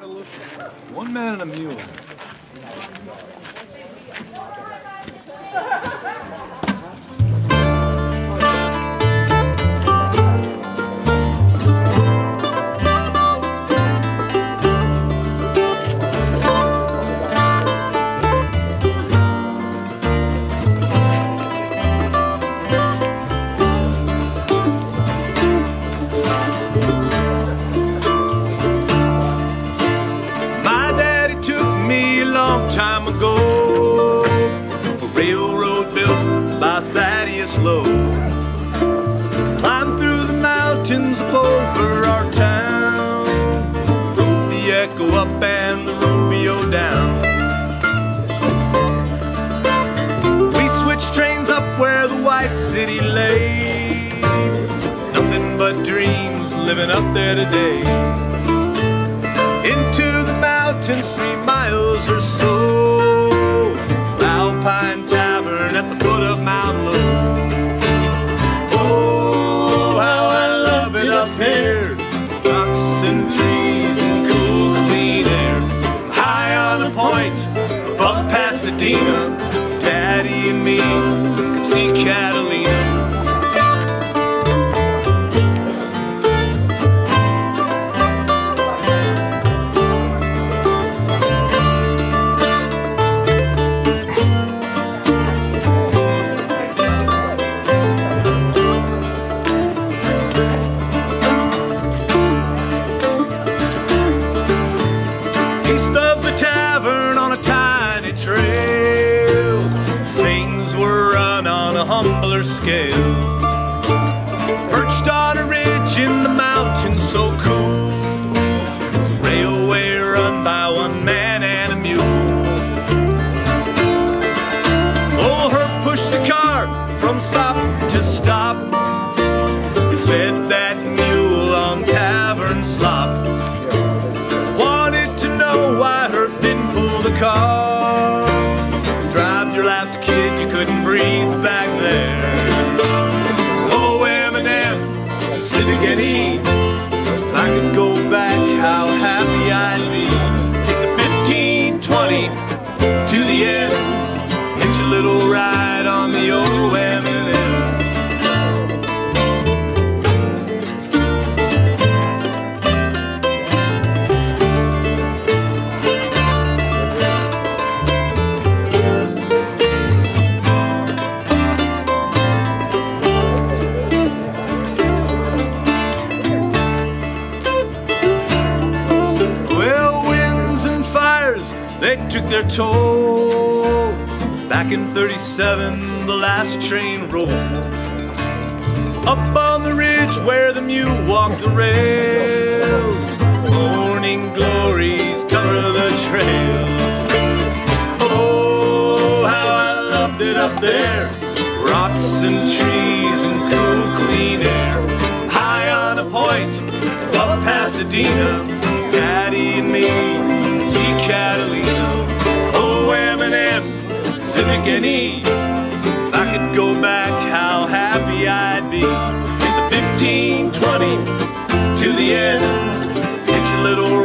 One man and a mule. Lowe. Climbed through the mountains up over our town. Rode the Echo up and the Rubio down. We switched trains up where the White City lay. Nothing but dreams living up there today into the mountains three miles or so. Pasadena. Daddy and me could see Catalina. east a scale. Perched on a ridge in the mountains so cool. Railway run by one man and a mule. Oh, her pushed the car from stop to stop. If I could go back, they took their toll. Back in 37, the last train rolled. Up on the ridge where the mule walked the rails. Morning glories cover the trail. Oh, how I loved it up there. Rocks and trees and cool, clean air. High on a point above Pasadena. pick any. If I could go back, how happy I'd be. Get the 15, to the end. Get your little